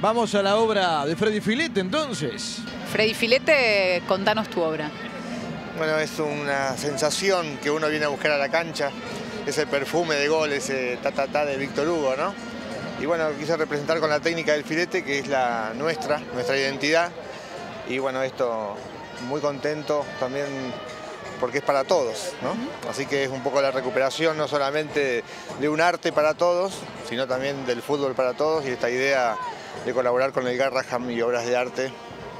Vamos a la obra de Freddy Filete entonces. Freddy Filete, contanos tu obra. Bueno, es una sensación que uno viene a buscar a la cancha, ese perfume de gol, ese ta ta ta de Víctor Hugo, ¿no? Y bueno, quise representar con la técnica del filete, que es la nuestra, nuestra identidad. Y bueno, esto muy contento también porque es para todos, ¿no? Así que es un poco la recuperación no solamente de un arte para todos, sino también del fútbol para todos y esta idea de colaborar con el Garraham y obras de arte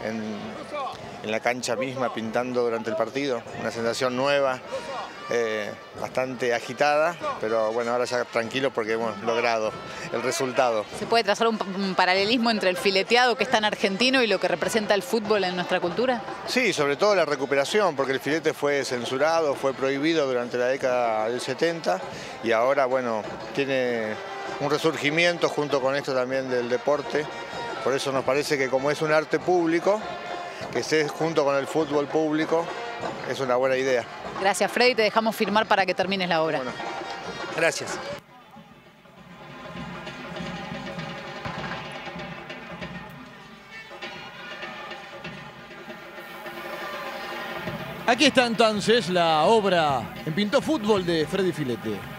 en, la cancha misma, pintando durante el partido. Una sensación nueva, eh, bastante agitada, pero bueno, ahora ya tranquilo porque hemos logrado el resultado. ¿Se puede trazar un, paralelismo entre el fileteado que es tan argentino y lo que representa el fútbol en nuestra cultura? Sí, sobre todo la recuperación, porque el filete fue censurado, fue prohibido durante la década del 70 y ahora, bueno, tiene un resurgimiento junto con esto también del deporte. Por eso nos parece que como es un arte público, que esté junto con el fútbol público, es una buena idea. Gracias Freddy, te dejamos firmar para que termines la obra. gracias. Aquí está entonces la obra en Pintó Fútbol de Freddy Filete.